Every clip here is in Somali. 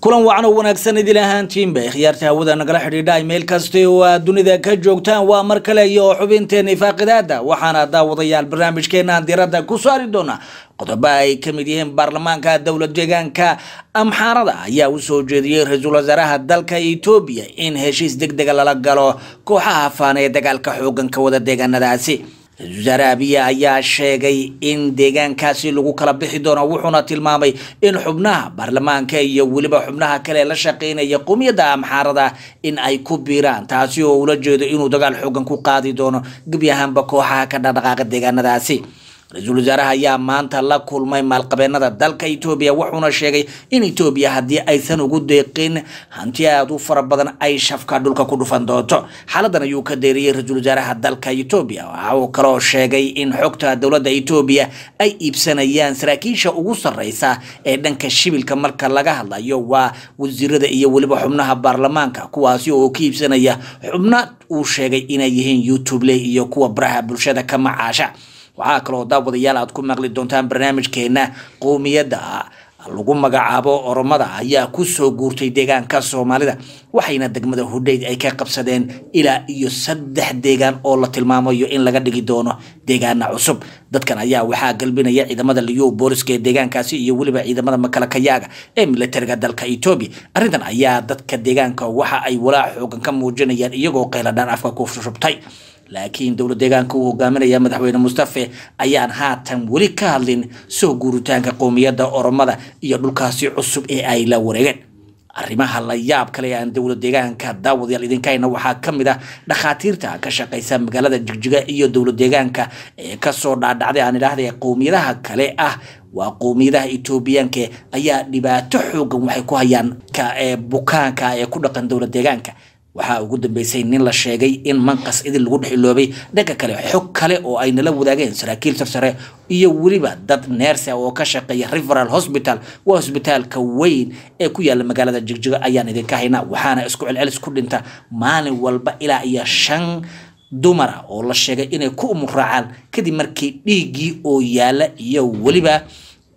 kulan wacan oo wanaagsan idil ahaantiinba khiyaarta hawada nagala xidhiidha. Meel kasta oo aad dunida ka joogtaan waa mar kale iyo xubinteena ifaaqidaada waxaana daawadayaal barnaamijkeenaan diradda ku saari doonaa qodobo ay ka mid yihiin baarlamaanka dowlad deegaanka amxaarada. Ayaa u soo jeediyey ra'iisul wasaaraha dalka etoobiya in heshiis deg dega lala galo kooxaha faana ee dagaalka xoogan ka wada deegaanadaasi ra'isul wasaare abiya ayaa sheegay in deegaankaasi lagu kala bixi doono. Wuxuuna tilmaamay in xubnaha baarlamaanka iyo weliba xubnaha kale la shaqeynaya qowmiyadda amxaarada in ay ku biiraan. Taasi oo ula jeedo inuu dagaal xoogan ku qaadi doono. Gebi ahaanba kooxaha ka dhaqdhaqaaqa deegaanadaasi ra'iisul wasaaraha ayaa maanta la kulmay maalqabeenada dalka etoobiya wuxuuna sheegay in etoobiya haddii aysan ugu deeqin hanti aada u fara badan ay shafka dhulka ku dhufan doonto. Xaaladan ayuu ka deeriyey ra'iisul wasaaraha dalka etoobiya waxa uu kaloo sheegay in xogta dowladda etoobiya ay iibsanayaan saraakiisha ugu sarreysa ee dhanka shibilka. Marka laga hadlayo waa wasiirada iyo weliba xubnaha baarlamaanka kuwaasi oo ka iibsanaya xubno uu sheegay inay yihiin youtube-le iyo kuwa baraha bulshada ka macaasha waxaa kaloo daawadayaal aad ku maqli doontaan barnaamijkeena qowmiyadda lagu magacaabo oromada ayaa ku soo guurtay deegaanka soomaalida waxayna degmada hudhayd ay ka qabsadeen ilaa iyo saddex deegaan oo la tilmaamayo in laga dhigi doono deegaana cusub. Dadkan ayaa waxaa galbinaya ciidamada liyo booliska ee deegaankaasi iyo weliba ciidamada makalakayaaga ee militariga dalka etoobiya arrintan ayaa dadka deegaanka waxa ay walaa xoogan ka muujinayaan iyagoo qayladhaan afka ku shubtay laakiin dowlad deegaanka uu hogaaminaya madaxweyne mustafe ayaan haatan weli ka hadlin soo guuritaanka qowmiyadda oromada iyo dhulkaasi cusub ee ay la wareegeen. Arrimaha la yaab kale aan dowlad deegaanka daawadayaal idinkahayna waxaa ka mid ah dhakhaatiirta ka shaqeysa magaalada jigjiga iyo dowlad deegaanka ee ka soo dhaadhacday aan idhaahda qowmiyadaha kale ah. Waa qowmiyadaha etoobiyaanka ayaa dhibaato xoogan waxay ku hayaan ka ee bukaanka ee ku dhaqan dowlad deegaanka waxaa ugu dambeysay nin la sheegay in manqas idin lagu dhex iloobay dhanka kale xog kale oo ay nala wadaageen saraakiil sarsare iyo weliba dad neersa oo ka shaqeeya referal hospital. Waa hosbitaalka weyn ee ku yaalla magaalada jigjiga ayaan idinka haynaa waxaana isku celcelis ku dhinta. Maalin walba ilaa iyo shan dumara oo la sheegay inay ku umuraacaan kadib markii dhiiggii oo yaalla iyo weliba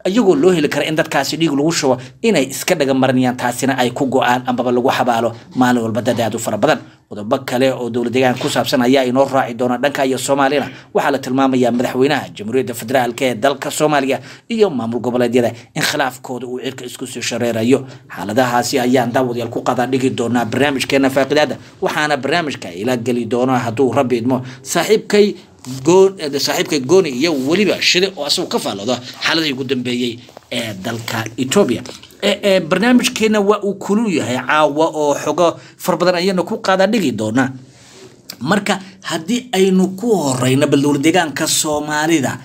iyagoo loo heli kara in dadkaasi dhiig lagu shubo inay iska dhaga marinayaan taasina ay ku go'aan ambaba lagu xabaalo maalin walba dad aad u fara badan. Qodobo kale oo dowlad deegaanka ku saabsan ayaa inoo raaci doona dhanka iyo soomaaliyana waxaa la tilmaamayaa madaxweynaha jamhuuriyadda federaalk ee dalka soomaaliya iyo maamul goboleedyada in khilaafkooda uu cirka isku soo shareerayo. Xaaladahaasi ayaan daawadayaal ku qadaa dhigi doonaa barnaamijkeena faaqidaada waxaana barnaamijka ila geli doona hadduu rabbi idmo. Saaxiibkay saaxiibka gooni iyo weliba shide oo asagu ka faallooda xaaladii ugu dambeeyey ee dalka etoobiya barnaamijkeena waa uu kulul yahay caawa oo xogo far badan ayaynu ku qaada dhigi doonaa. Marka haddii aynu ku horeyno bal dowlad deegaanka soomaalida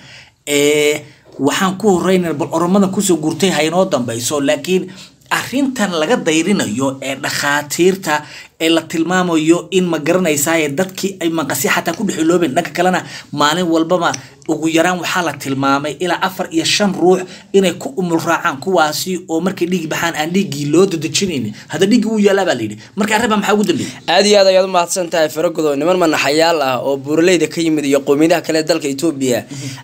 waxaan ku horeyna bal oromadan ku soo guurtay haynoo dambeyso laakiin arrintan laga dayrinayo ee dhakhaatiirta ee la tilmaamayo in ma garanaysaa dadkii ay maqasya xataa ku dhexiloobeen dhanka kalena maalin walbaba ugu yaraan waxaa la tilmaamay ilaa afar iyo shan ruux inay ku umul raacaan kuwaasi oo markay dhiigi baxaan aan dhiiggii loo dadejinaynin hadda dhiiggii wuu yaallaa baa layidhi marka arrin baa maxaa ugu dambeeyey aad iyo aad ayaad u mahadsan tahay faragodo niman manaxayaal ah oo buuraleyda ka yimid iyo qowmiyadaha kale dalka etoobiya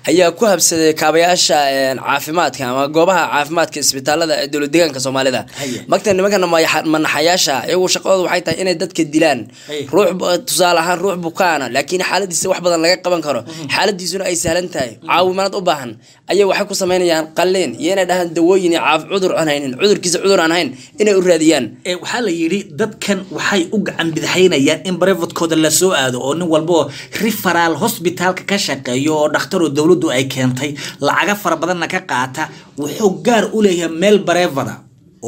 ayaa ku habsaday kaabayaasha caafimaadka ama goobaha caafimaadka isbitaalada ee dowlad deegaanka soomaalida. Magta nimankana manaxayaasha iyagu shaqadooda waxay tahay inay dadka dilaan. Ruux tusaale ahaan ruux bukaana laakiin xaaladiisa wax badan laga qaban karo. Xaaladiisuna ay sahlan tahay caawimaad u baahan. Ayay waxay ku samaynayaan qalleen iyo inay dhahaan dawooyin caaf cudur aan haynin cudurkiisa cudur aan hayn inay u raadiyaan. Waxaa la yidhi dadkan waxay u gacan bidxaynayaan in brevotkooda la soo aado oo nin walba oo referal hospitalka ka shaqeeyo oo dhakhtaroo dowladdu ay keentay lacaga fara badanna ka qaata wuxuu gaar u leeyahay meel brevada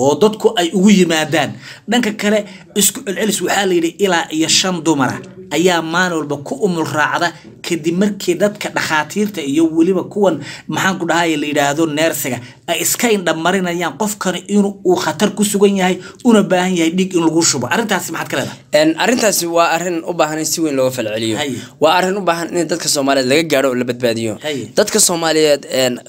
oo dadku ay ugu yimaadaan. Dhanka kale isku celcelis waxaa layidhi ilaa iyo shan dumara ayaa maalin walba ku umul raacda kadib markii dadka dhakhaatiirta iyo weliba kuwan maxaanku dhahay la yidhaahdo neersiga ay iska indhamarinayaan qofkani inuu khatar ku sugan yahay una baahan yahay dhiig in lagu shubo. Arrintaasi maxaad ka leedahay? Arrintaasi waa arrin u baahan in si weyn looga falceliyo. Waa arrin u baahan in dadka soomaaliyeed laga gaadho oo la badbaadiyo. Dadka soomaaliyeed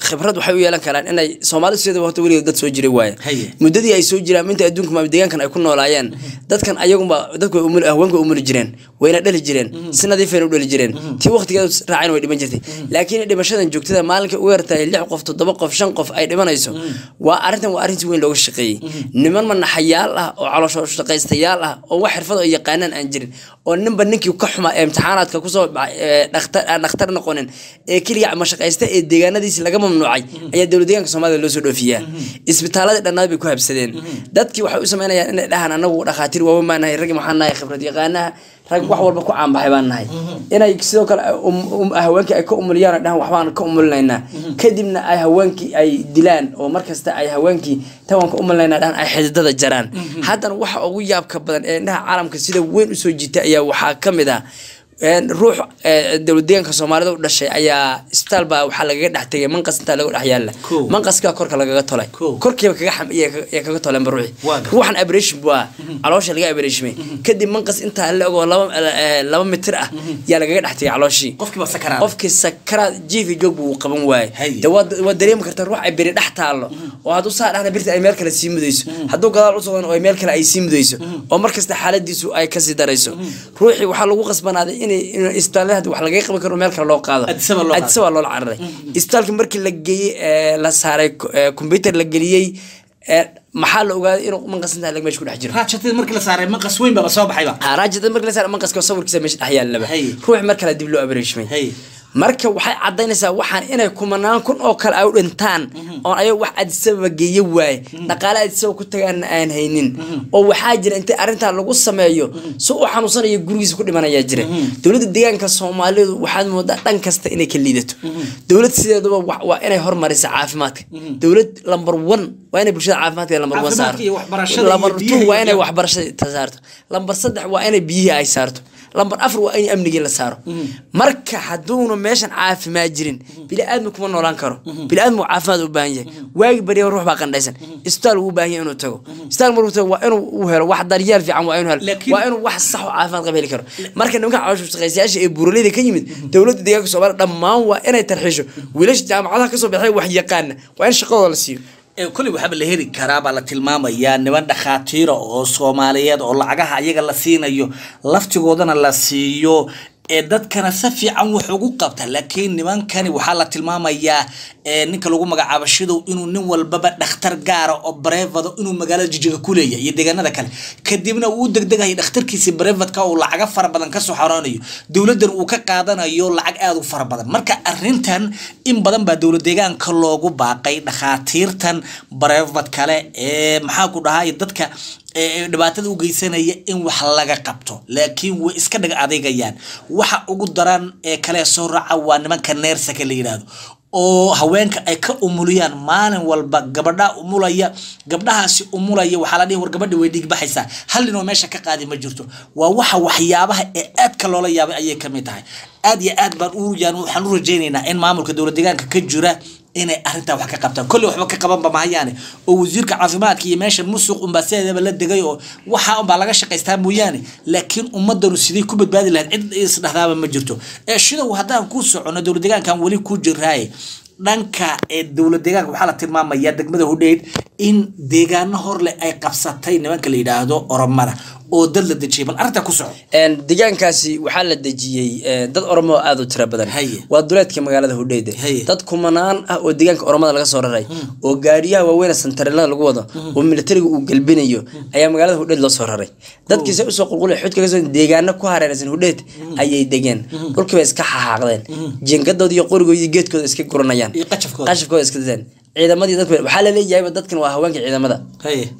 khibrad waxay u yeelan karaan inay soomaalidu sida horta weligeed dad soo jiray waaye muddadii ay soo jiraan inta adduunka maama deegaankan ay ku noolaayeen. Dadkan ayagunba dadku haweenka umuli jireen. Wayna dhali jireen si nadiifayna u dhali jireen tii waqti waqtigeedu raacayna way dhiman jirtay. Laakiin dhimashadan joogtada maalinka ugu yartahay lix qof toddoba qof shan qof ay dhimanayso waa arrintan waa arrin si weyn looga shaqeeyey. Niman manaxayaal ah oo caloosho shaqaystayaal ah oo wax xirfad oo yaqaanaan aan jirin oo ninba ninkii ka xuma ee imtixaanaadka ku soo aan dhakhtar noqonin ee keliya mashaqaysta ee deegaanadiisi laga mamnuucay ayaa dowlad deegaanka soomaalida loo soo dhoofiyaa. Isbitaaladii dhannaad bay ku habsadeen. Dadkii waxay u sameynayaan inay dhahaan anagu dhakhaatiir waaweyn baan nahay raggi maxaan nahay khibrad yaqaanaha rag wax walba ku caanbaxay baan nahay. Inay sidoo kale um- um- haweenkii ay ka umuliyaan oo dhahaan waxbaan ka umulinaynaa kadibna ay haweenkii ay dilaan oo markasta ay haweenkii tawaan ka umulinaynaa dhahaan ay xididada jaraan. Haddana waxa ugu yaabka badan ee indhaha caalamka sida weyn u soo jiita ayaa waxaa ka mid ah ruux ee, dowlad deegaanka soomaalida u dhashay ayaa isbitaal baa waxaa lagaga dhex tegay manqas intaa laga dhex yaalla Kow. manqaskaa korka lagaga tolay. Korkiiba kaga xam iyo iyo kaga tolenba ruuxi. Waa ruuxan buu ah. Caloosha laga abrashimay kadib manqas intaa la ogoo laba eh, laba mitir ah yaa lagaga dhex tegay calooshii qofkii sakaraad jiifi joog buu qaban waayey. De waad dareemi kartaa ruux ay beri dhex taallo. Oo hadduu saa dhahna birta ay meel kale sii mudayso. Hadduu gadaal u socdana oo ay meel kale ay sii mudayso. Oo markasta xaaladiisu ay ka sii darayso. Ruuxii waxaa lagu qasbanaaday in isbitaalada wax lagaga qaban karo meel kale loo qaado. Addis Ababa loola cararay. Isbitaalka markii la geeyey ee, la saaray ee, computer la geliyey ee, maxaa la ogaaday inuu manqasintaa lag meesha ku dhex jiro? Raajatid markii la saaray maqas weyn baba soo baxayba raajada markii la saaray manqaska sawirkiisa meesha dhex yaallaba Hay. ruux mar kale dib loo abreshmay Hay. Marka waxay cadaynaysaa waxaan inay kumanaan kun oo kale ay u dhintaan oon ayaga wax adisababa geeye waaye. Dhaqaale adisaba ku tagaana aan haynin. Oo waxaa jira inta arrintaa lagu sameeyo si uu xanuunsanayo gurigiisa ku dhimanayaa jira. Dowladda deegaanka soomaalidu waxaad moodaa dhan kasta inay ka liidato. Dowlad sideeduba wa- waa inay hormarisa caafimaadka. Dowlad lamber one waa inay bulshada caafimaadka lamber one iyo lamber two waa inay waxbarashada saarto. Lamber saddex waa inay biyihii ay saarto lamber afar waa in amnigii la saaro. Marka hadduuna meeshan caafimaad jirin bili-aadmi kuma noolaan karo. Bili-aadmi caafimaad u baahan yahay. Waagi barya ruux baa qandhaysan. Isbitaal uu u baahan yahay inuu tago. Isbitaal markuu tago waa inuu helo wax daryeel fiican waa inuu helo. Waa inuu wax sax oo caafimaad qaba heli karo. Marka nimanka caloosha shaqaysayaasha ee buuraleyda ka yimid dowladda deegaanka soomaaliya dhammaan waa inay tarxiisho. Wiilasha jaamacadaha ka soo baxay wax yaqaana. Waa in shaqadooda la siiyo ee kulli waxaaba la heli karaa baa la tilmaamayaa niman dhakhaatiira oo soomaaliyeed oo lacagaha ayaga la siinayo laftigoodana la siiyo ee dadkana si fiican wax ugu qabta laakiin nimankani waxaa la tilmaamayaa ninka lagu magacaabo shidow inuu nin walbaba dhakhtar gaara oo barevado inuu magaalada jijiga ku leeyahay iyo deegaanada kale. Kadibna uu degdegayo dhakhtarkiisi barevadka uu lacaga fara badan ka soo xoroonayo. Dowladan uu ka qaadanayo lacag aada u fara badan. Marka arintan in badan baa dowlad deegaanka loogu baaqay dhakhaatiirtan barevad kale ee maxaa ku dhahay dadka dhibaatada u geysanaya in wax laga qabto. Laakiin way iska dhag adeegayaan. Waxa ugu daran ee kale soo raaca waa nimanka neersaka la yidhaahdo oo haweenka ay ka umuliyaan maalin walba gabadha umulaya gabdhahaasi umulaya waxaa la dhihi war gabadha way dhiigbaxaysaa hal ninoo meesha ka qaadi ma jirto. Waa waxa waxyaabaha ee aadka loola yaabay ayay ka mid tahay. Aad iyo aad baan u waxaan u rajaynaynaa in maamulka dowlad deegaanka ka jira inay arrintaa wax ka qabtaan. Kolley waxba ka qabanba mahayaane oo wasiirka caafimaadka iyo meeshan musuq unbaa sideedaba la degay oo waxaa unbaa laga shaqaystaa mooyaane. Laakiin ummadanu sidii ku badbaadi lahayd cid isdhahdaaba ma jirto. Ee shidow haddaan ku socono dowlad deegaankan weli ku jiraaye dhanka ee dowlad deegaanka waxaa la tilmaamayaa degmada hudheyd in deegaano horleh ay qabsatay nimanka la yidhaahdo oromada oo dad la dejiyay bal arrintaa ku soco deegaankaasi waxaa la dejiyey ee, dad oromo oo aada u tiro badan. Waa duleedka magaalada hudheyde Haye. dad kumanaan ah oo deegaanka oromada laga soo raray oo gaariyaha waaweyn ee santareelada lagu wado oo militariga uu gelbinayo ayaa magaalada hudheed loo soo raray. Dadkiisa u soo qulqulay xudka ka soo deegaano ku hareeraysan hudheed ayay degeen. Dhulkiiba iska xaxaaqdeen. Jiingadood iyo geedkooda iska guranayaan. Qashafkooda iska dadeen ciidamadii dadku waxaa la leeyahayba dadkan waa haweenka ciidamada.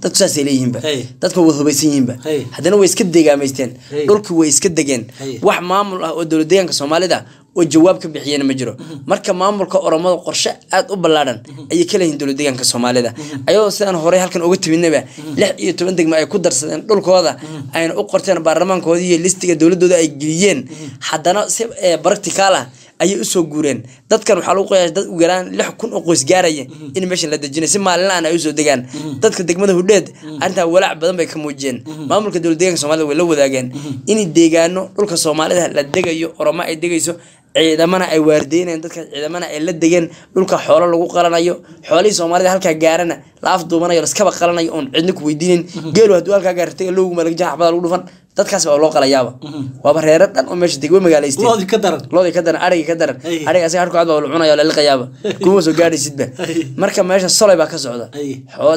Dadku saasay leeyihiinba dadku way hubaysan yihiinba haddana way iska deegaamaysteen Haye. dhulki way iska degeen. Wax maamul ah oo dowlad deegaanka soomaalida oo jawaab ka bixiyena ma jiro. Marka maamulka oromada qorshe aad u ballaadhan ayay ka leeyihiin dowlad deegaanka soomaalida ayadoo sidaan horey halkan uga timidnaba lix iyo toban degmo ay ku darsadeen dhulkooda ayna u qorteen baarlamaankoodii iyo listiga dowladooda ay geliyeen haddana si eh, practical ah ayay u soo guureen. Dadkan waxaa lagu qoyaa dad ugu yaraan lix kun oo qoys gaaraya in meeshan la dejinay. Si maalinlaan ay u soo degaan. Dadka degmada hudheed arrintaa walaac badan bay ka muujiyeen. Maamulka dowlad deegaanka soomaalida way la wadaageen in deegaano dhulka soomaalida la degayo oromo ay degayso ciidamana ay waardeynayaan. Dadka ciidamana ay la degeen dhulka xoolo lagu qalanayo. Xoolihii soomaalida halkaa gaarana la afduubanayo laskaba qalanayo oon cidna ku weydiinin. Geelu hadduu halkaa gaartay lowguma laga jaha xabada lagu dhufan dadkaas baa loo qalayaaba waaba reero dhan oo meesha degmo magaalaysteen loodii ka daran. Loodii ka daran arigii ka daran. Ariga asiga harku baa la cunaya oo la liqayaaba. Kuma soo gaadhaysidba Ay. marka meesha solay baa ka socda.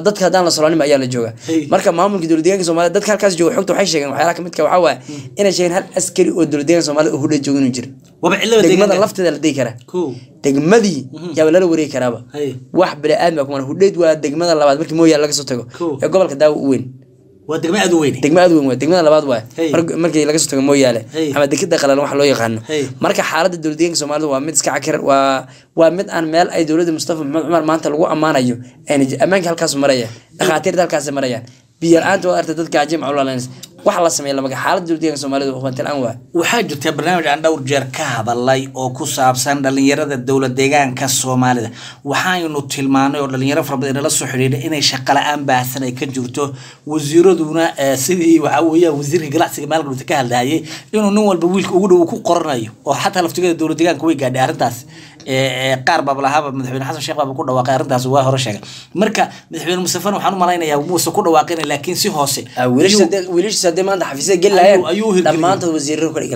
Dadka haddaan la soloninba ayaa la jooga. Marka maamulka dowlad deegaanka soomaalida dadka halkaas jooga xogta waxay sheegeen waxyaalaha kamidka waxaa waaye inay sheegeen hal askari oo dowlad deegaanka soomaalida oo hudhe jooga inuu cilada degmada lafteeda la degi karaa. Degmadii yaaba lala wareegi karaaba. Wax bini-aadmi baa kuma hudheyd waa degmada labaad markii mooyaale laga soo tago. Ee gobolka daawo u weyn waa degmo aad u weyne degmo aad u weyn waa degmada labaad waay. Markii laga soo tago mooyaale ama dekeda qalalan wax loo yaqaano. Marka xaaladda dowlad deegaanka soomaalida waa mid iska cakir waa mid aan meel ay dowladda mustafa maxamed cumar maanta lagu ammaanayo ammaanka halkaas maraya dhakhaatiirta halkaas marayaan biyo la'aanta waa arta dadka ajim culalaynaysa wax la sameeya lamaga xaaladda dowlad deegaanka soomaalida hubanti la'aan waa? Waxaa jirta barnaamij aan dhowr jeer ka hadalay oo ku saabsan dhalinyarada dowlad deegaanka soomaalida waxaaynu tilmaanay oo dhalinyaro fara badan inala soo xidhiidha inay shaqo la'aan baahsan ay ka jirto wasiiraduna eh, sidii waxaa wasiirka ganacsiga maalgaluta ka hadlayay inuu nin walba wiilka ugu dhow ku qoranayo oo xataa laftigeeda dowlad deegaanka way gaadhay arrintaas qaar baaba lahaaba madaxweyne xasan sheekh baaba ku dhawaaqay arrintaas waa hore sheegay. Marka madaxweyne mustafana waxaan u malaynayaa muuse ku dhawaaqin laakiin si hoose. Maanta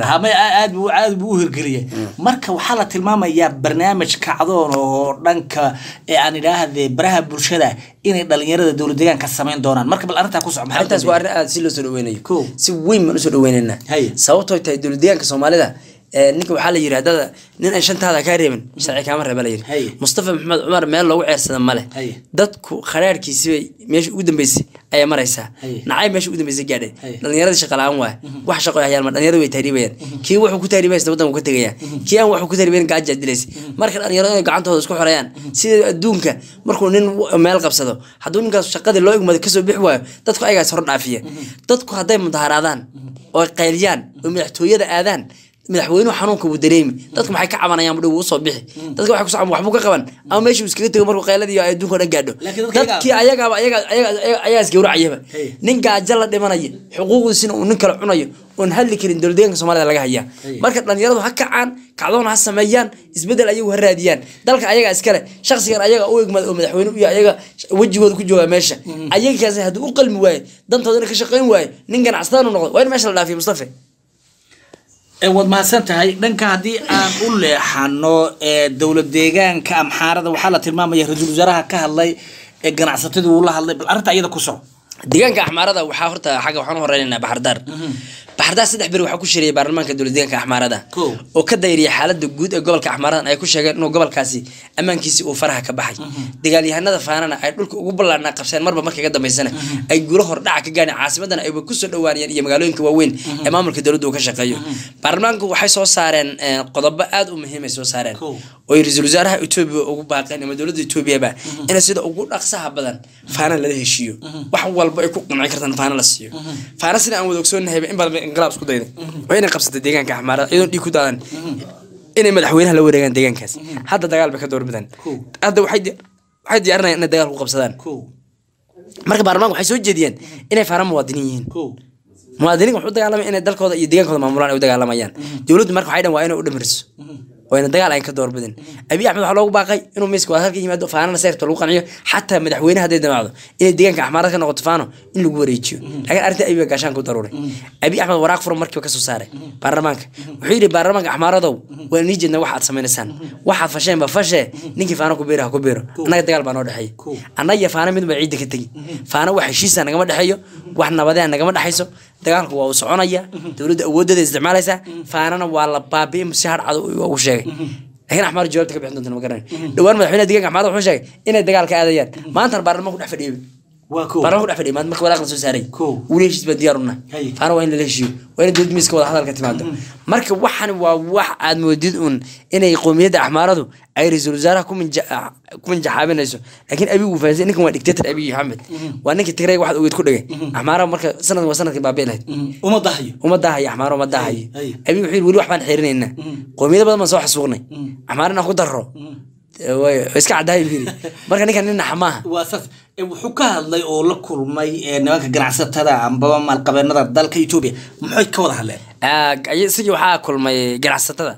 lahaa. Aad buu aad buu u hirgeliyay marka waxaa la tilmaamayaa barnaamij kacdoon oo dhanka ee aan idhaahde baraha bulshada inay dhalinyarada dowlad deegaanka samayn doonaan. Marka bal arrintaa ku soco maxaa arrintaas waa arrin aad si loo soo dhaweynayo si weyn baan u soo dhaweynaynaa Haye. sababtoo tahay dowlad deegaanka soomaalida ninka waxaa la yiri haddada nin aan shantaada kaa reebin sharci kaama reeba la yiri mustafa maxamed cumar meel loogu ceersada male dadku kharaarkiisibay meesha ugu dambeysay ayaa maraysaa. Nacay meesha ugu dambeysay gaadhay. Haye. dhalinyaradii shaqa la'aan waay wax shaqo hayaan ma dhalinyaradu way taariibayaan. Kii wuxuu ku taariibaysa wadan ka tegayaan. Kii aan waxuu ku taariibayn gaaja dilaysa marka dhalinyaradu inay gacantooda isku xoreeyaan sida adduunka markuu nin meel qabsado hadduu ninkaas shaqadii loo igmado ka soo bixi waayo dadku ayagaas hor dhaafiya. Dadku hadday mudaharaadaan oo qayliyaan oo madaxtooyada aadaan madaxweynuhu xanuunka wuu dareemi. Dadku maxay ka cabanayaan budhow wuu soo bixi. Dadka waxay ku socon waxbuu ka qaban. Ama meeshii uu iskaga tego markuu qayladii adduunka dhan gaadho. Dadkii ayagaaba ayaga ayaga- ayaga- ayaa isgawracayaba nin gaajo la dhimanaya xuquuqdiisina uu nin kale cunayo oon hadli karin dowlad deegaanka soomaalida laga hayaa. Marka dhalinyaradu ha kacaan kacdoon ha sameeyaan isbeddel ayagu ha raadiyaan dalka ayaga iskale shaksigan ayaga u egmada oo madaxweyne u yahay ayaga wejigooda ku jooga meesha. Ayagakaas hadduu u qalmi waayo dantoodana ka shaqayn waayo nin ganacsataan u noqdo waa in meesha la dhaafiyo mustafa. Eh, waad mahadsan tahay dhanka haddii aan u leexano ee dowlad deegaanka amxaarada waxaa la tilmaamaya ra'iisul wasaaraha ka hadlay ee ganacsatadii uu la hadlay bal arrinta iyada ku soco deegaanka axmaarada waxaa horta xagga waxaan u horeynaynaa baxardaar baxardaar saddex beri waxaa ku shiriyay baarlamaanka dowlad deegaanka axmaarada oo ka dayriyay xaalada guud ee gobolka axmaaradan ay ku sheegeen inuu gobolkaasi ammaankiisi uu faraha ka baxay. Dagaalyahanada faanana ay dhulka ugu ballaarnaa qabseen marba markay ka dambeysana ay guulo hordhaca ka gaadheen caasimadana ayba ku soo dhawaanayeen iyo magaalooyinka waaweyn ee maamulka dowladda uu ka shaqeeyo. Baarlamaanku waxay soo saareen eh, qodobo aad u muhiim ay soo saareen. Oo ra'iisul wasaaraha etoobiya ugu baaqeen ama dowladda etoobiyaba in sida ugu dhaqsaha badan faana lala heshiiyo. Wax walba ay ku qanci kartaan faana la siiyo. Faana sida aan wada ogsoonnahayba in badan inqilaab isku dayday. Waa inay qabsatay deegaanka axmaarada iyadoon dhiig ku daadan inay madaxweynaha la wareegaan deegaankaas. Hadda dagaal bay ka doorbidaan hadda waxay di- waxay diyaarinayaan inay dagaal ku qabsadaan. Marka baarlamaanka waxay soo jeediyeen inay faana muwaadiniin yihiin. Muwaadiniin wuxuu dagaalamay inay dalkooda iyo deegaankooda maamulaan ay u dagaalamayaan dowladdu marka waxay dhan waa inay u dhamiriso oo ina dagaal ayn ka doorbidin abiy axmed waxaa loogu baaqay inuu miiska waa halka yimaado faanana seerta lagu qanciyo xataa madaxweyne hadday damacdo inay deegaanka axmaarada ka noqoto faano in lagu wareejiyo laakiin arrinta abiy baa gaashaan ku daruuray abiy axmed waraaq furan markiiba ka soo saaray baarlamaanka wuxuu yidhi baarlamaanka axmaaradow waa nii jeedna waxaad samaynaysaan waxaad fasheen ba fashee ninkii faano ku biiro ha ku biiro annaga dagaal baa noo dhexeeya Cool. annaga iyo faana mid baa ciidda ka tegi faana wax heshiisa nagama dhexeeyo wax nabadeen nagama dhexayso dagaalku waa uu soconaya dowladda awoodeeda isticmaalaysaa faanana waa la baabi'in si hadhcado ugu sheegay. Laakiin axmaar jawaabta ka bixin doonta ma dhowaan madaxweynaha deegaanka axmaarada wuxuu sheegay inay dagaal ka aadayaan maantana baarlamaanku dhex fadhiyay kow baarlamaanku dhex maanta marka walaaq la soo saaray. Cool. weli heshiis baa diyaar una Hay. faana waa in lala heshiiyo waa in dowlad miiska wada hadalka timaado. Marka waxan waa wax aad moodid un inay qowmiyadda axmaaradu ay ra'iisul wasaaraha ku minja- ku minjaxaabinayso laakiin abiy wuu fahansan ninkan waa dictator abiy axmed waa ninkii tigray waxaad ogeed ku dhigay. Axmaaraha marka sanad waa sannadkii baabi'i lahayd. Uma dahayo uma daahayo axmaaro uma ay. abiy wuxuu yidhi weli wax baan xiirinaynaa qowmiyado badan baan soo xasuuqnay. Axmaar inaan ku darro. Iska caddahay buu yidhi. Marka ninkan nin naxa maaha wuxuu ka hadlay oo la kulmay nimanka ganacsatada ambaba maalqabeenada dalka etoobiya maxay ka wada hadleen isagii waxaa kulmay ganacsatada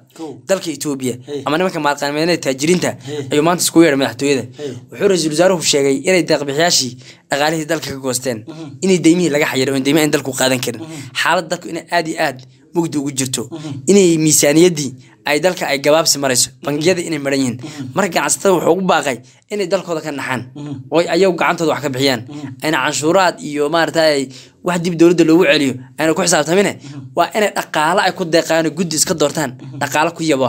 dalka etoobiya ama nimanka maalqabeennada taajiriinta ayuu maanta iskugu yeedhay madaxtooyada. Wuxuu ra'iisul wasaaruhu sheegay inay deeqbixiyaashii dhaqaalihii dalka ka goosteen. Inay deymihii laga xayiray oo deymaha in dalku qaadan karin. Xaalad dalku inay aad iyo aad mugdi ugu jirto. Inay miisaaniyaddii ay dalka ay gabaabsi marayso bangiyada inay maran yihiin. Marka ganacsatada wuxuu ugu baaqay inay dalkooda ka naxaan. Oo ayagu gacantooda wax ka bixiyaan. Ayna canshuuraad iyo maaragtay wax dib dowladda loogu celiyo ayna ku xisaabtamine waa inay dhaqaalo ay ku deeqaan oo guddi iska doortaan dhaqaalo ku yabo.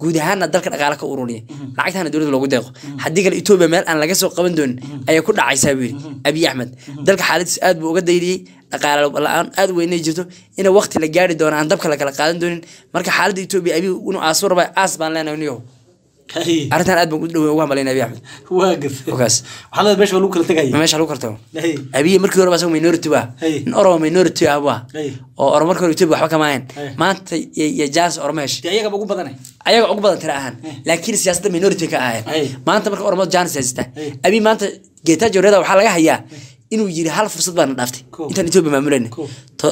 Guud ahaanna dalka dhaqaalo ka ururiya. Lacagtaana dowladda loogu deeqo. Haddii kale etoobiya meel aan laga soo qaban doonin ayay ku dhacaysaa buu yidhi. Abiy axmed dalka xaaladiis aad buu uga dayriyey dhaqaale la'aan aad weynay jirto in waqti la gaari doono aan dabka la qaadan doonin. Marka xaaladda etoobiya abiy inuu raba aas baan leenahay niyo Hey, arrintan aad baan u dhow ugu hamalaynaya abiy axmed. Waa gartay Wakaas. waxaa leedahay meesha waa lagu kala tegaya meesha lagu karto Hey. abiy markii hore asaga minority Hey. nin oromo minority ah Hey. oo oromo markii hore etoobiya waxba kama ahayn. Hey. maanta iyo ugu badanay? Ayaga ugu badan tira ahaan. Laakiin siyaasadda minority ka ahaayeen maanta marka oromada haysta Hey. abiy maanta geetaajo reeda waxaa laga hayaa inuu yiri hal fursad baana dhaaftay. Intaan etoobiya maamulayna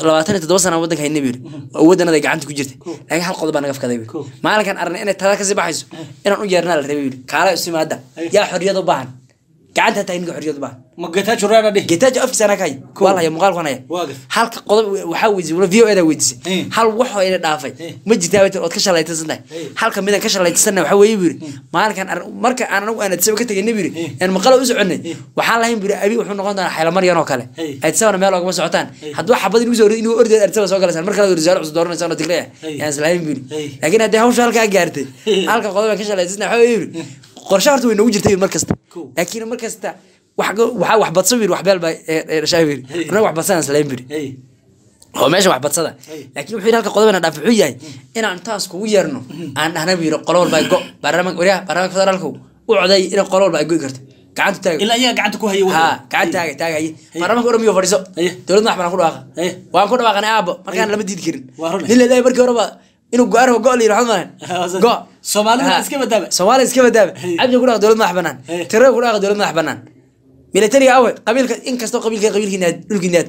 labaatan iyo toddoba sana wadanka hayna buu yiri oo wadanada gacanta ku jirta laakiin hal qodob baa naga fakaday buu Cool. maalinkan aragnay inay tada ka sii baxayso inaan u yeernaa la rabay buu yiri kaala isu yaa xorriyad u baahan gacanta tahay ninka xorriyad u baahan ma getacho reeda dhih geetaajo afkiisa anaa ka hay waa la haya muuqaalku anaya Waa gartay. halka qodob waxaa weydiisay v o eda weydiisay Hey. hal wax oo ina dhaafay ma jirtaa ood ka tahay Hey. halka midaan ka shalaytaysanna waxaa weeye yiri maalinkan ar- marka aan anagu aan adsaba ka tegaynay yiri aan maqala u soconnay waxaan lahayn yiri abi wuxuu noqon doonaa xaylamaryan oo kale Hey. adsabana meel oogama socotaan hadduu xabad inugu soo inuu ordeed adsaba soo galaysaan mar kale wasaare cusub dooranaysaan oo ah Hey. yaan islahayn yiri Hey. laakiin haddii hawsha halkaa gaartay halka qodob aan ka shalaytaysana waxaa weeye yiri qorshe horta way noogu jirtay mar kasta. Cool. laakiin mar kasta wax waxaa wax badsan buu yiri wax beel baa ee- ee dhashaa buu yiri Hey. annaga wax badsan aan islahayn buu yiri hey. Oo meesha wax badsada laakiin wuxuu yidhi halka qodobana dhaaf wuxuu yahay inaan intaas kugu yeerno aan dhahna buu yidhi qolo walba ay go baarlamaanka wariyaha baarlamaanka federaalka u coday in qolo walba ay goy karto. Gacanta taaga. Ilaa ayaga gacanta ku haya ha gacan taaga taaga haye. Hey. baarlamaanka oramiyo fadhiiso Hey. dowlad madax banaan ku dhawaaqa waan ku dhawaaqanay aabo markaan lama diidi karin. Run. nin la leeyahay markii horeba inuu go'aan go la malan Waa go. Soomaalida iska badaaba. soomaalida iska badaaba cabdi ku dowlad madax banaan tirada ku dowlad madax banaan militariga awe qabiilka inkastoo qabiilka qabiilkiinaad dhulkiinaad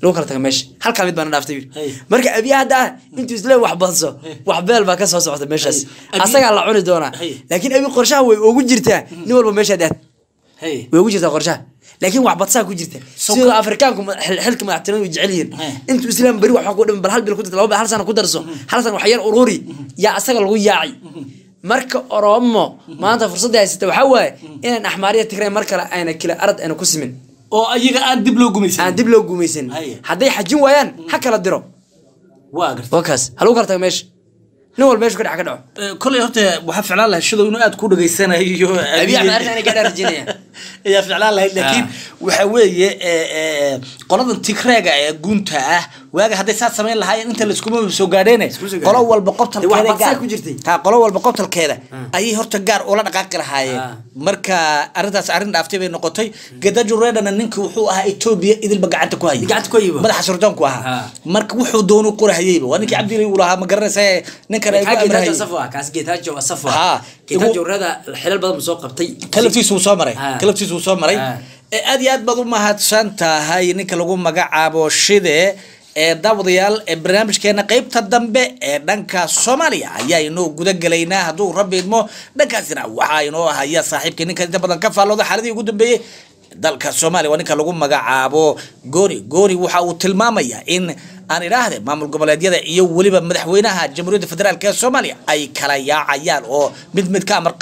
lagu kala taga meesha. Halkaa mid baana dhaaftay. Marka abiya hadda ah intuu isle wax badso wax beel baa ka soo meeshaas. Asagaa la cuni doonaa. Laakiin abi qorshaha way ugu jirtaa. Nin walba meeshaad aad way ugu jirtaa qorshaha laakiin wax badsaa ku jirta. Sidoo afrikaanku xilka madaxtinimadu jecel yihiin. Intuu islaam beri wax ku dhiman bal hal bil ku darto laba bil hal sana ku darso. Hal sana wax yar ururi yaa asaga lagu yaacay. Marka oromo maanta fursadda haysata waxaa waaye inaan axmaariya tigray mar kale ayna kila arad ayna ku simin. Oo ayaga aan dib loo gumaysan. Aan dib loo gumaysan. Hadday xajin waayaan ha kala diro. Waa kaas. Kala tago meesha nin walba meeshu ka dhac ka dhaco. Kolay horta waxaa ficlaan lahayd shidow inuu aad ku dhageysanayo abiy axmed arrintan inay gaadhaan rajinaya ayaa ficlaan lahayd laakiin waxa weeye eh, eh, qoladan tigreega ee gunta ah waaga hadday saa samayn lahaayeen inta laiskuma soo gaadheene qolo walba qobtalkeeda qolo walba qobtalkeeda. Ayay horta gaar ula dhaqaaqi lahaayeen. Ah. marka arrintaas arrin dhaaftay bay noqotay. Gadajo redana ninkii wuxuu ahaa etoobiya idilba gacanta ku hayay. Ku madaxa surdoonku ahaa. Ah. marka wuxuu doonu qorahayeyba waa ninkii cabdili uu lahaa ma garanaysa ninkan ay ku soo maray. Ah. soo maray. Eh, aad iyo aad baad u mahadsan tahay ninka lagu magacaabo shide ee daawadayaal ee barnaamijkeena qeybta dambe ee dhanka soomaaliya ayaa inoo guda gelaynaa hadduu rabbi idmo dhankaasina waxaa inoo haya saaxiibkii ninka inta badan ka faallooda xaaladii ugu dambeeyey. Dalka soomaaliya waa ninka lagu magacaabo gooni gooni waxa uu tilmaamaya in aan idhaahde maamul goboleedyada iyo weliba madaxweynaha jamhuuriyadda federaalk ee soomaaliya ay kala yaacayaan oo mid mid ka amar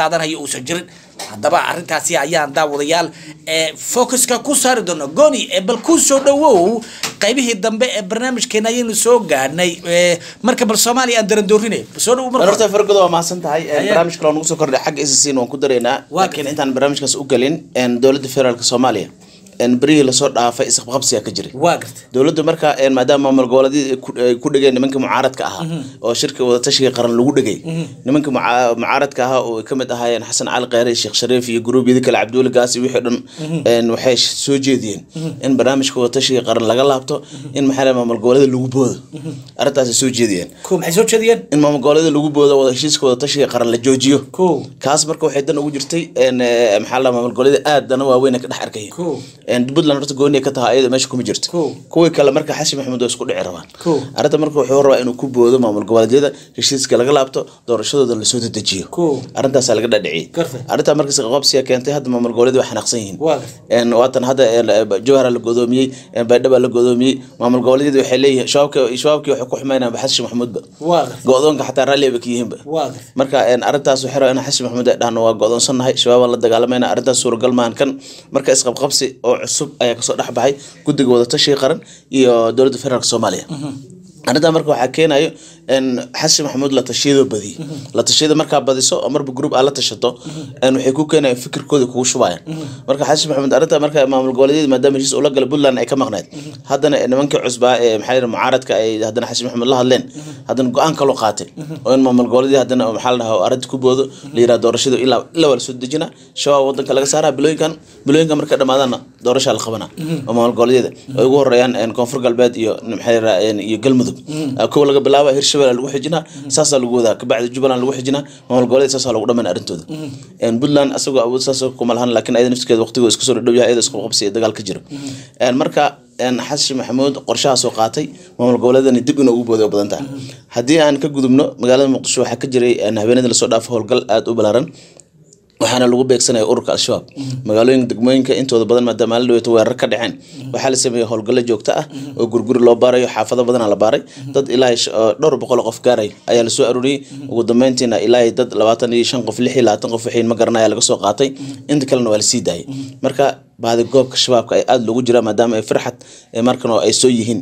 uusan jirin. Haddaba arrintaasi ayaan daawadayaal ee focuska ku saari doona gooni ee bal ku soo dhowow. Qaybihii dambe ee barnaamijkeena ayaynu soo gaadhnay marka bal soomaaliya aan darandoorine soo horta fargodo waa mahadsan tahay. Haye. barnaamij kale oo nagu soo kordhay xagga SSC waan ku dareynaa Waa laakiin intaan barnaamijkaas u gelin dowladda federaalka soomaaliya berihii la soo dhaafay isqabqabsiga ka jiray. Waa garta dowladda marka een, maadaama maamul goboleedyada ku- dhegeen nimanka mucaaradka ahaa oo shirka wadatashiga qaran lagu dhegay. Nimanka muca- mucaaradka ahaa oo ay ka mid ahaayeen xasan cali kheyre sheekh shariif iyo guruubyada kale cabdiweli gaasi wixii dhan een, waxay soo jeediyeen. In barnaamijka wadatashiga qaran laga laabto in maxaa maamul goboleeda lagu boodo. Arrintaasay soo jeediyeen. In maamul goboleeda lagu boodo heshiiska wadatashiga qaran la joojiyo. Kaas marka waxay dan ugu jirtay maxaa maamul goboleeda aad dana waaweyn ka dhex. Een, puntland horta gooni ka tahay ayada meesha kuma jirto kuwii kale marka xashi maxamuud oo isku dhici rabaan. Arrinta marka wuxuu rabaa inuu ku boodo maamul goboleedyada heshiiska laga laabto doorashadooda la soo dedejiyo. Arrintaasaa laga dhadhiciyey. Gartay. arrintaa marka isqabqabsiga keentay hadda maamul goboleedyada waa xanaaqsan yihiin. Waa waatan hadda jawhara la godoomiyey baydhaba la godoomiyey maamul goboleedyada waxay leeyihiin shabaabkii waxay ku xumaynayaan xashi maxamuudba. Waa go-doonka xataa raalli ayba ka yihiinba waa marka arrintaas waxay rabaa in xasan maxamuud ay dhahno waa go-doonsannahay shabaabaan la dagaalamayna arrintaas suuragal maahan kan. Marka isqabqabsi oo cusub ayaa ka soo dhex baxay guddiga wadatashiga qaran iyo dowladda federaalk soomaaliya arrintaa marka waxaa keenayo xasan maxamuud la tashiyadoo badiyey la tashiyada markaa badiso marba group aad la tashato. Waxay ku keenayaan fikirkooda kugu shubayaan marka xasan maxamuud arrintaa marka maamul goboleedyada maadaama heshiis ula gala puntland ay ka maqnayd. Haddana nimankii cusbaa ee maxaa la mucaaradka ay haddana xasan maxamuud la hadleen haddana go'aan kaloo qaatay. Oo in maamul goboleedyada haddana maxaa la dhahaa arrinta ku boodo la yidhaha doorashada ilaa ilaa waa la soo dejinaa shabaab wadanka laga saaraa bilooyinkan bilooyinkan marka dhamaadaana doorashaa la qabanaa oo maamul goboleedyada. Ay ugu horeeyaan koonfur galbeed iyo maxaa la iyo galmudug kow laga bilaaba hirshabelle lagu xijinaa saasaa lagu wadaa. Kabacdi jubbaland lagu xijinaa maamul goboleed saasaa lagu dhamayna arrintooda puntland asagoo awood saas kuma lahan laakiin ayada nafskeeda waqtigooda iska soo dhow yahay iyada isku qabsi dagaal ka jiro. Marka xasan maxamuud qorshahaasoo qaatay maamul goboleedani dib inuu ugu badan tahay haddii aan ka gudubno magaalada muqdisho waxaa ka jiray een, habeenadii la soo dhaafo howlgal aada u ballaaran waxaana lagu beegsanaya ururka al-shabaab. Magaalooyinka degmooyinka intooda badan maadaama la dhaweeto weerar ka dhaceen. Waxaa la sameeyey howlgallo joogto ah oo gurguri loo baarayo xaafado badana la baaray. Dad ilaa dhowr boqol qof gaaray ayaa la soo aruuriyey ugu dambeyntiina ilaa dad labaatan iyo shan qof lix iyo labaatan qof waxiin ma garanaya laga soo qaatay. Inta kalena waa la sii daayay. Marka baadi goobka shabaabka ay aada loogu jiraa maadaama ay farxad markan oo ay soo yihiin.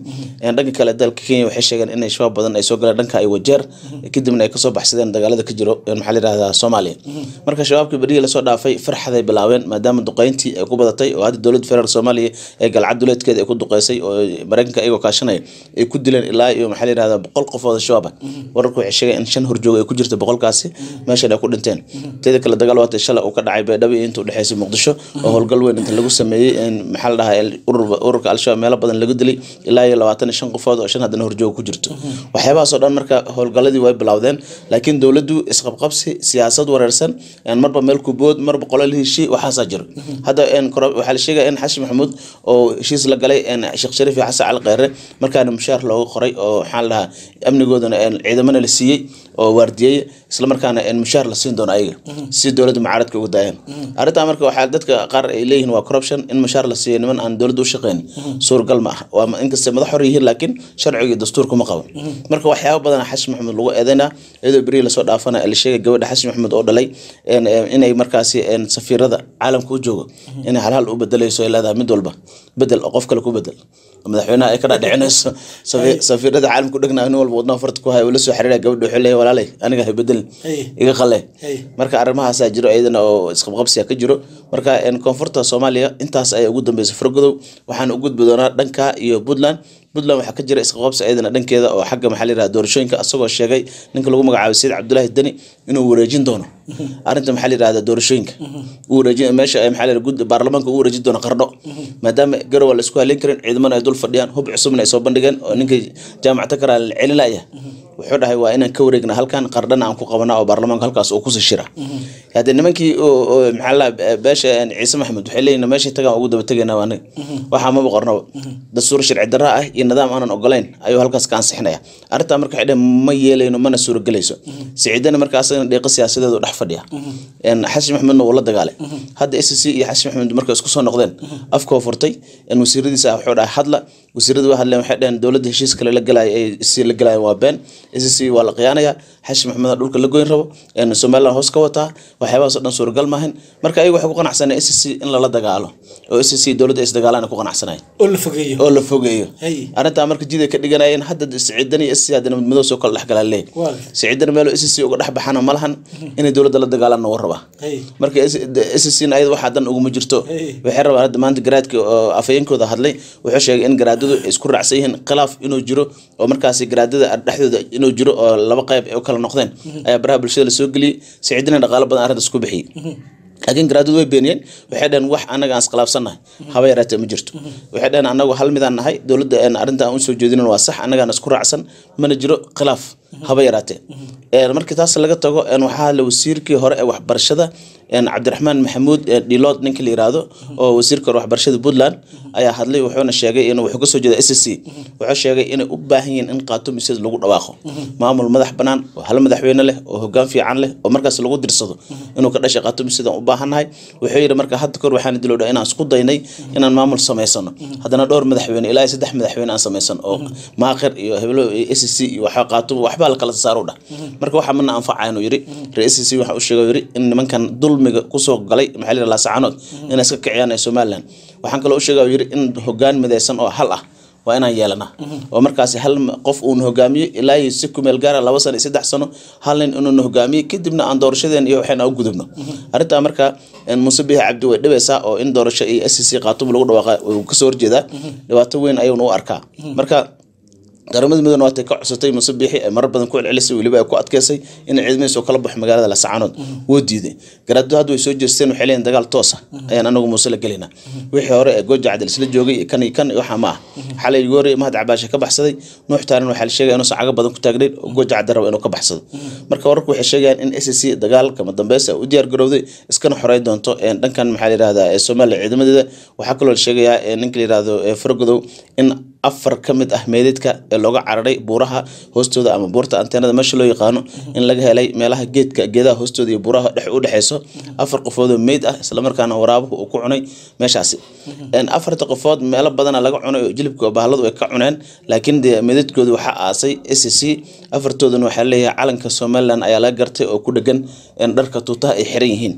Dhanka kale dalka kenya waxay sheegeen inay shabaab badan ay soo galeen dhanka ay wajeer. Kadibna ay ka soo baxsadeen dagaalada ka jiro maxaa la yidhahdaa soomaaliya. Marka shabaabkii berihii la soo dhaafay farxaday bilaabeen maadaama duqeyntii ay ku badatay oo hadda dowladda federaalk soomaaliya ee galcad duleedkeeda ay ku duqeysay oo mareykanka iyagoo kaashanaya ay ku dileen ilaa iyo maxaa la yidhahdaa boqol qofood oo shabaab ah wararku waxay sheegeen in shan horjoog ay ku jirta boqolkaasi meeshan ay ku dhinteen. Teeda kale dagaal waatay shalay uu ka dhacay baydhabo iyo inta muqdisho oo howlgal weyn inta lagu sameeyey in maxaa la dhahaa urur- ururka al-shabaab meelo badan laga dilay ilaa iyo labaatan iyo shan qofood oo shan haddana horjoog ku jirto. Waxyaabahaasoo dhan marka howlgaladii way bilowdeen laakiin dowladdu isqabqabsi siyaasad wareersan marba meel ku bood marba qolo la heshii waxaasaa jiro hadda waxaa la sheegaya in xashi maxamuud oo heshiis la galay sheekh shariif iyo xasan cali markaana mushaar looga qoray oo maxaa la dhahaa amnigoodana ciidamana la siiyey oo waardiyey isla markaana een mushaar la siin doono ayaga. Si dowladda mucaaradka uga daayaan arrintaa marka waxaa dadka qaar ay leeyihiin waa corruption in mushaar la siiyo niman aan dowladda u shaqeyn. Suuragal ma ah waa madax hor yihiin laakiin sharciga iyo dastuurka ma qaban. Marka waxyaaba badan xashi maxamuud lagu eedeynaa iyadoo beri la soo dhaafana la sheegay gabadha xashi maxamuud oo dhalay inay markaasi safiirada caalamka u joogo inay halhal u bedelayso ay leedahay mid walba bedel oo qof kale ku bedel madaxweynaha ay ka dhadhicinayso safi- safiirada caalamka u dhegna nin walba wadnaha farta ku haya uu la soo xiriiraya gabadha wuxuu leeyahay walaalay aniga ha bedelin iga qale marka arrimahaasaa jiro iyadana oo isqabqabsiya ka jiro. Marka koonfurta soomaaliya intaas ayaa ugu dambeysay. Fargodow waxaan u gudbi doonaa dhanka iyo puntland puntland waxaa ka jira isqabqabsi iyadana dhankeeda oo xagga maxaa la yidhahda doorashooyinka asagoo sheegay ninka lagu magacaabay sayid cabdulaahi deni inuu wareejin doono. Arrinta maxaa la yidhahda doorashooyinka? Meesha maxaa la yidhahda gud- baarlamaanka uu wareejin doono qardho maadaama garowa la isku haleyn karin ciidamana ay dul fadhiyaan hub cusubna ay soo bandhigeen oo ninkii jaamacata karaa la celinaya wuxuu dhahay waa inaan ka wareegna halkan qardhana aan ku qabana oo baarlamaanka halkaas uu ku sii shira. Hadde nimankii maxaa beesha ciise maxamed waxay leeyihiin meeshay tagaan ugu daba tegaynaa waa aniga. Waxaa maba qornaba dastuur sharci darra ah iyo nidaam aanan ogolayn ayuu halkaas ka ansixinaya arrintaa marka waxay ma yeelayno mana suuragelayso siciidana marka asagana siyaasadeedu dhex fadhiya. Een, xasan maxamedna wuu la dagaalay. Hadda s c iyo xasan maxamed markay isku soo noqdeen afkoo furtay wasiiradiisa wuxuu dhahay hadla. Wasiiradu way hadleen waxay dhaheen dowladda heshiis kale la galaya ay la galayaan waa been SSC waa la khiyaanaya xashi maxamed dhulka la goyn rabo. Een somaliland hoos ka wataa. Waxyaabahaas dhan suuragal maahan. Marka ayagu waxay ku qanacsaneen SSC in lala dagaalo. Oo SSC dowladda is dagaalaan ay ku qanacsanayeen oo la fogeeyo. Arrintaa marka jiday ka dhiganayeen hadda siciidan iyo SSC haddana midmadow soo kala dhex galaan leey Waa. siciidan meelo SSC uga dhex baxana ma lahan inay dowladda la dagaalaanna war rabaa. Marka SSC na ayada waxaa dan uguma jirto. Waxay rabaan hadda maanta garaadka oo afayeenkooda hadlay. Wuxuu sheegay in garaadadu ay isku raacsan yihiin khilaaf inuu jiro oo markaasi garaadada dhexdooda inuu jiro oo laba qayb ay u kala noqdeen. Ayaa baraha bulshada la soo geliyey. Siciidina dhaqaalo badan arrintaas ku bixiyey. Laakiin garaadadu way beeniyeen. Waxay dhaheen wax anaga aan iskhilaafsannahay haba yaraatee ma jirto. Waxay dhaheen anagu hal midaan nahay. Dowladda een arrinta aan u soo jeedinin waa sax. Anagaana isku raacsan. Mana jiro khilaaf. Haba yaraatee. Markii taas laga tago waxaa hadlay wasiirkii hore ee waxbarashada cabdiraxmaan maxamuud dhilood ninka la yiraahdo oo wasiirka hore waxbarashada puntland ayaa hadlay wuxuuna sheegay inuu wuxuu ka soo jeeda s c. Wuxuu sheegay inay u baahan yihiin in qaato misad lagu dhawaaqo. Maamul madax banaan oo hal madaxweyne leh oo hogaan fiican leh oo markaas lagu dirsado inuu ka dhashay qaato misidaan u baahannahay wuxuu yidhi marka hadda kor waxaan dilowdha inaan isku daynay inaan maamul samaysano. Haddana dhowr madaxweyne ilaa saddex madaxweyne aan samaysan oo maaqir iyo heblo iyo s c iyo waxa qaato waxbaa la kala saaro dhah. Marka waxa mana anfacaya inuu yidhi reer s c waxa uu sheegay yidhi in nimankan dulmiga ku soo galay maxaa laasacanood inay iska kiciyaan ee somaliland. Waxaan kaloo u sheegay uu yidhi in hogaan midaysan oo hal ah waa inaan yeelanaa. Oo markaasi hal qof uuna hogaamiyo ilaa si kumeel gaara laba sano saddex sano hal nin inuuna hogaamiyo kadibna aan doorashadeen iyo waxayna u gudubno. Arrintaa marka muuse biixi cabdi way dhibaysaa oo in doorasho iyo s c qaatuba lagu dhawaaqa ka soo horjeedaa. Dhibaato weyn ayuuna u arkaa. Marka qaramada midoobe waatay ka cusatay muuse biixi ee marar badan ku celcelisay weliba ay ku adkeysay in ciidamadiisa oo kala baxo magaalada lasacanood wuu diiday. Garaadadu hadda way soo jeesteen waxay leeyihiin dagaal toos ah ayaan anagu muuse la gelinaa wixii hore ee gooja cadal isla joogay kan iyo kan iyo waxaa ma ah xalay horreeyay mahad cabaashe ka baxsaday nuux taaran waxaa la sheegaya inuusan cago badan ku taagnayn oo gooja cadal raba inuu ka baxsado. Marka wararku waxay sheegayaan in s c dagaal kama dambeysa u diyaar garowday iskana xorey doonto dhankan maxaa la yidhahdaa ee soomaaliya ciidamadeeda waxaa kaloo la sheegayaa ee, ninka la yidhahdo ee, faragodow in afar ka mid ah meedadka ee looga cararay buuraha hoostooda ama buurta anteenada meesha loo yaqaano in laga helay meelaha geedka geedaha hoostooda iyo buuraha dhex u dhexeyso afar qofood oo meyd ah islamarkaana waraabuhu uu ku cunay meeshaasi. Afarta qofood meelo badana laga cunay oo jilibka bahaladu ay ka cuneen laakiin dee meedadkooda waxaa aasay s c afartoodana waxaa leeyahay calanka somaliland ayaa laga gartay oo ku dhegan dharka tuutaha ay xiran yihiin.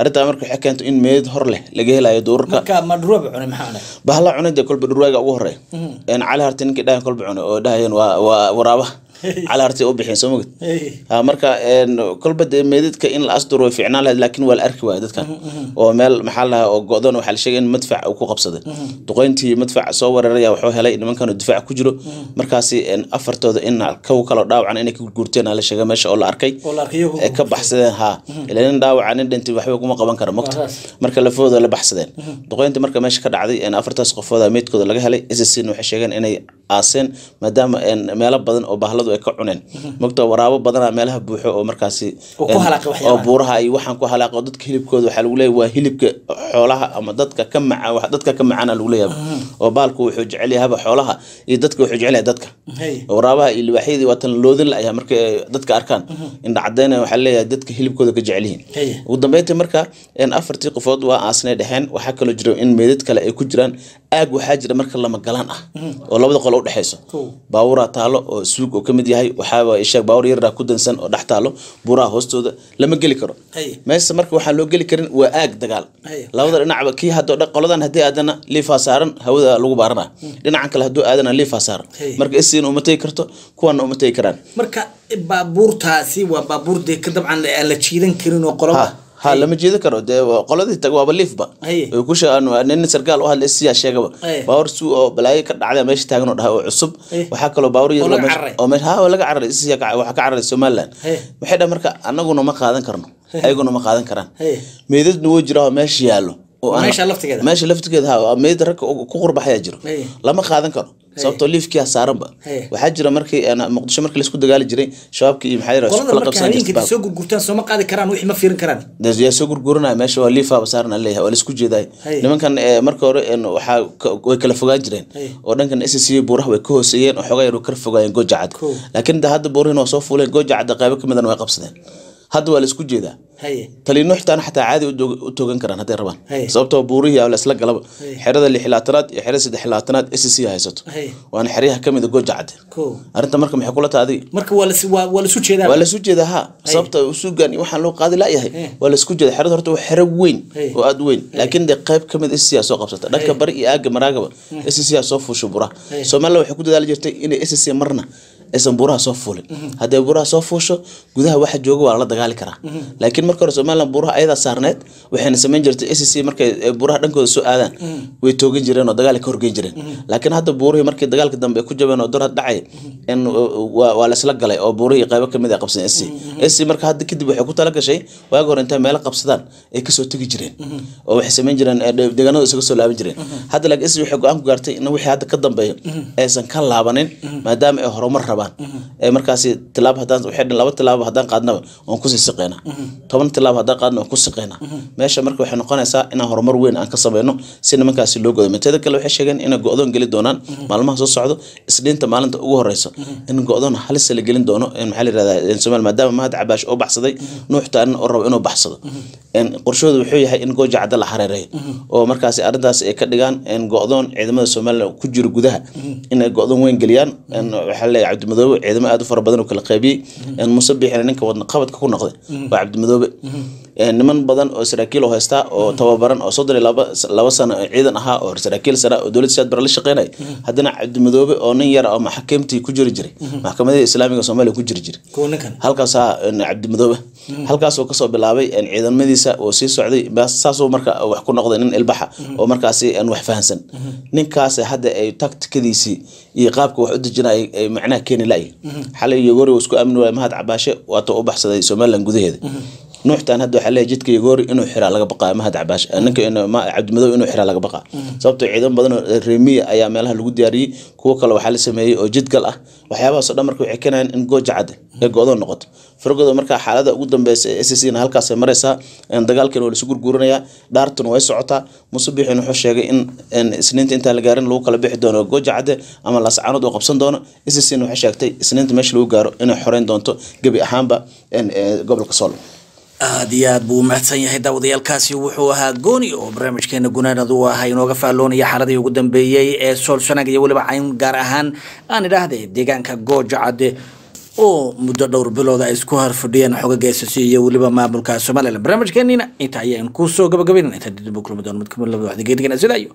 Arrintaa marka waxay keentay in meedad hor leh laga helayo duurarka madruuba cunay dee kolba dhurwaaga ugu horreeya een cali harti ninkii dhahayan kolba cunay oo dhahayeen waa waraabaha cali harti u bixiyeen soo mogid Hey. ha marka kolba dee meedadka in la asduro way fiicnaan lahayd laakiin waa la arki waaya dadkan oo meel maxaa la oo go-doon waxaa la sheegay in madfac uu ku qabsaday. Duqeyntii madfac soo weeraraya wuxuu helay nimankan difaac ku jiro. Markaasi afartooda in kaw kaloo dhaawacan inay ka gurguurteen aa la sheegay meesha oo la arkay. Ee ka baxsadeen ha ilaa nin dhaawaca nin dhintay waxba kuma qaban kara mogta marka lafooda la baxsadeen. Duqeynta marka meesha ka dhacday afartaas qofooda meydkooda laga helay ssc waxay sheegeen inay aaseen maadaama meelo badan oo bahladu ay ka cuneen mogta waraabo badana meelaha buuxo oo markaasi Oo buuraha iyo waxaan ku halaaqo dadka hilibkooda waxaa lagu leeyahay waa hilibka xoolaha ama dadka ka maca wax dadka ka macaana lagu leeyahay. Oo baalku wuxuu jecel yahaba xoolaha iyo dadka wuxuu jecel yahay dadka. Waraabaha iyo libaaxyadii waa tan loodin la-yahay marka ay dadka arkaan. Indha cadeyna waxaa leeyahay dadka hilibkooda ka jecel yihiin. Ugu dambeyntii marka afartii qofood waa aasnay dhexeen waxaa kaloo jira in meedad kale ay ku jiraan. Aag waxaa jira marka lama galaan ah. Oo labada qolo u dhexeyso Cool. baaburaa taalo oo suug oo ka mid yahay waxaaba isheeg baawur yaraa ku dansan oo dhex taalo buuraha hoostooda lama geli karo. Hey. meesha marka waxaan loo geli karin waa aag dagaal. Labada dhinacba kii dhan qoladan haddii aadana liifaa saaran hawada lagu baarana. Dhinacan kale hadduu aadana liifaa saaran. Marka isiina uma tegi karto kuwana uma tegi karaan. Marka baabuurtaasi waa baabuur dee ka dabcan aan la jiidan karin oo qoloba ha lama jeedo karo? Dee qoladii tag waaba liifba nin sarkaal u hadlay siyaa sheegaba. Baawar suu oo balaayo ka dhacda meesha taagan oo dhahay oo cusub. Waxaa kaloo baawar laga cararay. siyaa waxaa ka cararay somaliland. Waxay dhahan marka anaguna ma qaadan karno. Ayaguna ma qaadan karaan. Meedadna wuu jiraa oo meesha yaallo. Meesha laftigeeda? ha waa meed ragga ku qurbaxayaa jiro. Lama qaadan karo sababtoo liifkiyaa saaranba. Haye. waxaa jira markii muqdisho markii la isku dagaali jiray shabaabkii iyo maxaa yidhahdaa qolada kala marka qabsan habeenkii jirtay intay soo gurgurtaan sooma qaadi karaan wixii ma fiirin karaan. Dee yaa soo gurguranaya meesha waa liifaaba saaran aan leeyahay waa la isku jeedaay nimankan ee, marka hore waxaa way kala fogaan jireen. Oo dhankan s c buuraha way ka hooseeyeen oo xoogaa yar way kala fogaayeen gooja cad. Cool. laakiin hadda buurihin waa soo fuuleen gooja cadda qaybo ka midana way qabsadeen hadda waa la isku jeedaa. Haye taliino xitaan xataa caadi u togan karaan hadday rabaan. Sababtoo buurihii la isla galaba. Xerada lixilaatanaad iyo xerada saddexlaatanaad s c haysato. Waana xeryaha ka mid a gooja cadde arrinta marka maxay kula tahay adiga? Marka waa lasu jeedaa. Waa lasu jeeda ha. Sababta usugan iyo waxaan loo qaadi layahay. Eh. waa la isku jeeda xerada horta waa xero weyn oo aada weyn. Laakiin dee qayb ka mid s c soo qabsata. Dhanka bari iyo aaga maraagaba s c soo fuusha somaliland waxay ku dadaali jirtay inay s c marna aysan buraha soo fuulin. Hadday buraha soo fuusho gudaha waxa jooga waa lala dagaali karaa. Laakiin marka hore somaliland buraha ayadaa saarneed waxayna samayn jirtay s c markay eh, buraha dhankooda soo aadaan. Way toogan jireen oo dagaal ka horgeyn jireen. Laakiin hadda buurihii markii dagaalka dambe ku jabeen oo dorad dhacay in uh, waa waa la isla galay oo buurihii qaybo ka mid ay qabsadeen SC SC marka hadda kadib waxay ku tala gashay waagi hore intay meelo qabsadaan ay ka soo tegi jireen. Oo waxay samayn jireen de- deegaanada isaga soo laaban jireen. Hadda laakiin SC waxay go'aan ku gaartay in wixii hadda ka dambeeyo aysan ka laabanin maadaama ay horumar rabaan tilaabo haddaan waxay dhan laba tilaabo haddaan qaadnaba waan ku sii siqeynaa toban tilaabo haddaan qaadna waan ku siqeynaa meesha marka waxay noqonaysaa inaan horumar weyn aan ka sameyno si nimankaasi loo godo teeda kale waxay sheegeen inay go-doon geli doonaan maalmaha soo socdo isniinta maalinta ugu horeyso in go-doon halisa la gelin doono maxaa la yirahdaa somaal maadaama mahad cabaash oo baxsaday nuuxtaan oo rabo inuu baxsado. En qorshoodu wuxuu yahay in gooja cadda la xareereeyo oo markaasi arrintaas ay ka dhigaan go-doon ciidamada somaliland ku jiro gudaha. Inay go-doon weyn geliyaan waxaa leeyahay cabdimadoobe ciidamo aad u fara badan oo kala qaybiyey. En muuse biixina ninka wadna qabadka ku noqday waa cabdimadoobe En niman badan oo saraakiil oo haystaa oo tababaran oo soddon iyo laba sano ciidan ahaa oo saraakiil sare oo dowladda siyaad bara la shaqeynaya haddana cabdimadoobe oo nin yar oo maxaakiimtii ku jiri jiray. Maxkamadihii islaamiga soomaaliya ku jiri jiray. En, cabdimadoobe halkaasoo ka soo bilaabay ciidamadiisa oo sii socday saasuu marka wax ku noqday nin ilbaxa oo markaasi wax fahansan ninkaas hadda ay taktikadiisii iyo qaabka wax u dejina ay macnaha keeni xalay yogori uu isku amni waaya mahad cabaashe waata u baxsaday somaliland gudaheeda nuuxtaan hadda waxaa leeyahay jidka yogori inuu xiraa laga baqaa mahad cabaash ninka cabdimadoobe inuu xiraa laga baqaa. Sababtoo ciidan badan reemiya ayaa meelaha lagu diyaariyey kuwo kale waxaa la sameeyey oo jidgal ah. Waxyaabahaasoo dhan marka waxay keenayaan in gooja cadde ee go-doon noqoto. Firgoda markaa xaalada ugu dambeysa ee SSC na halkaasay maraysaa En dagaalkan waa lasu gurguranayaa dhaartuna way socotaa. Muuse biixin wuxuu sheegay in isniinta intaan la gaarin lagu kala bixi doono gooja cadde ama lascaanood uu qabsan doono. SSC na waxay sheegtay isniinta meesha lagu gaaro inay xoreyn doonto. Gebi ahaanba gobolka sool aada iyo aad buu u mahadsan yahay daawadayaalkaasi wuxuu ahaa gooni oo barnaamijkeena gunaanad u ahaa inooga faalloonaya xaaladii ugu dambeeyey ee soolshanag iyo weliba cayn gaar ahaan aan idhaahday deegaanka gooja cadde oo muddo dhowr bilooda ay isku harfadhiyeen xogaga SSC iyo weliba maamulka somaliland barnaamijkeenina inta ayaan ku soo gabagabaynana inta dib u kulmi doon mid ka mid laba waxda geedigana sidaa iyo